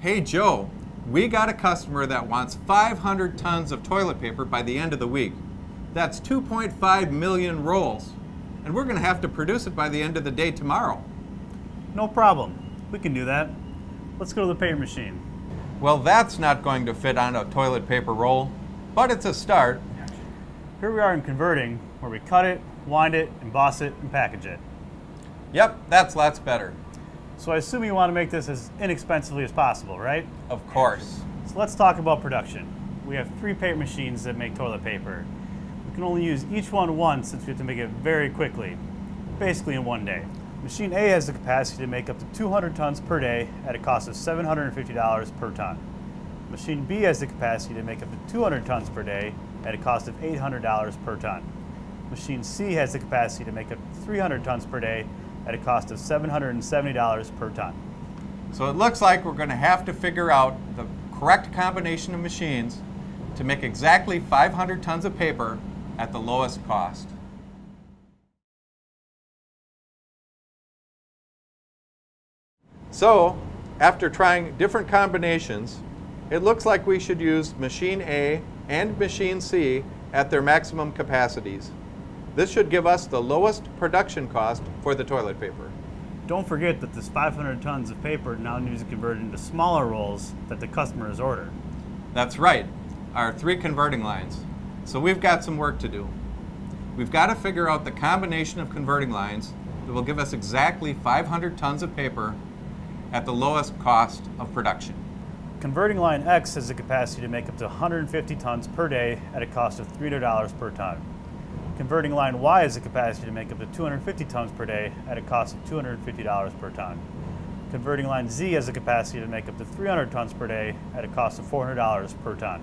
Hey Joe, we got a customer that wants 500 tons of toilet paper by the end of the week. That's 2.5 million rolls. And we're going to have to produce it by the end of the day tomorrow. No problem. We can do that. Let's go to the paper machine. Well, that's not going to fit on a toilet paper roll, but it's a start. Here we are in converting, where we cut it, wind it, emboss it, and package it. Yep, that's lots better. So I assume you want to make this as inexpensively as possible, right? Of course. So let's talk about production. We have three paper machines that make toilet paper. We can only use each one once since we have to make it very quickly, basically in one day. Machine A has the capacity to make up to 200 tons per day at a cost of $750 per ton. Machine B has the capacity to make up to 200 tons per day at a cost of $800 per ton. Machine C has the capacity to make up to 300 tons per day at a cost of $770 per ton. So it looks like we're going to have to figure out the correct combination of machines to make exactly 500 tons of paper at the lowest cost. So, after trying different combinations, it looks like we should use machine A and machine C at their maximum capacities. This should give us the lowest production cost for the toilet paper. Don't forget that this 500 tons of paper now needs to be converted into smaller rolls that the customers order. That's right, our three converting lines. So we've got some work to do. We've got to figure out the combination of converting lines that will give us exactly 500 tons of paper at the lowest cost of production. Converting line X has the capacity to make up to 150 tons per day at a cost of $300 per ton. Converting line Y has the capacity to make up to 250 tons per day at a cost of $250 per ton. Converting line Z has the capacity to make up to 300 tons per day at a cost of $400 per ton.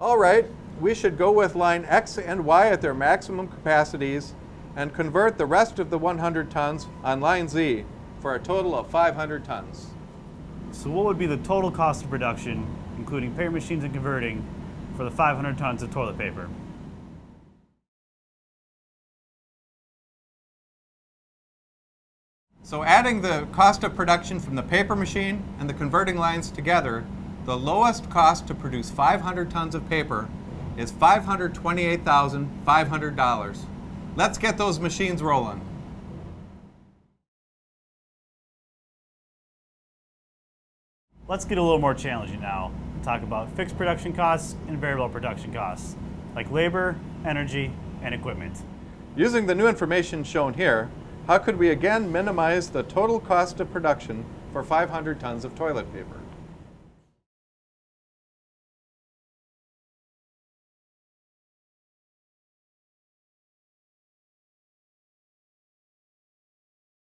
All right, we should go with line X and Y at their maximum capacities and convert the rest of the 100 tons on line Z for a total of 500 tons. So what would be the total cost of production, including paper machines and converting, for the 500 tons of toilet paper? So adding the cost of production from the paper machine and the converting lines together, the lowest cost to produce 500 tons of paper is $528,500. Let's get those machines rolling. Let's get a little more challenging now and talk about fixed production costs and variable production costs, like labor, energy, and equipment. Using the new information shown here, how could we again minimize the total cost of production for 500 tons of toilet paper?